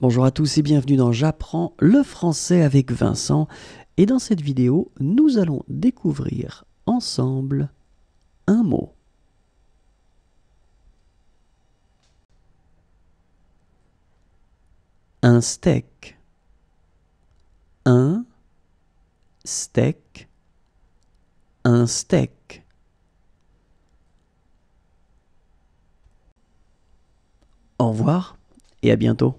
Bonjour à tous et bienvenue dans J'apprends le français avec Vincent. Et dans cette vidéo, nous allons découvrir ensemble un mot. Un steak. Un steak. Un steak. Au revoir et à bientôt.